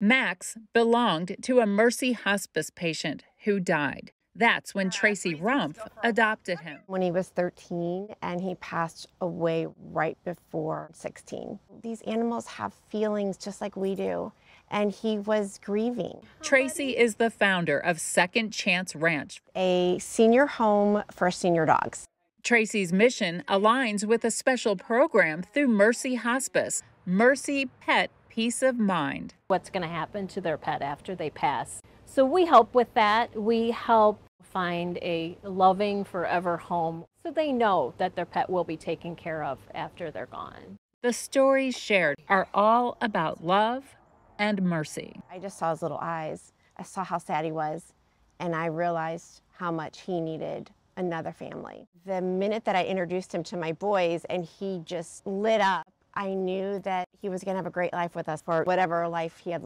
Max belonged to a Mercy hospice patient who died. That's when Tracy Rumpf adopted him. When he was 13 and he passed away right before 16. These animals have feelings just like we do, and he was grieving. Tracy is the founder of Second Chance Ranch, a senior home for senior dogs. Tracy's mission aligns with a special program through Mercy Hospice, Mercy Pet Peace of Mind. What's going to happen to their pet after they pass? So we help with that. We help find a loving forever home so they know that their pet will be taken care of after they're gone. The stories shared are all about love and mercy. I just saw his little eyes. I saw how sad he was, and I realized how much he needed another family. The minute that I introduced him to my boys and he just lit up, I knew that he was going to have a great life with us for whatever life he had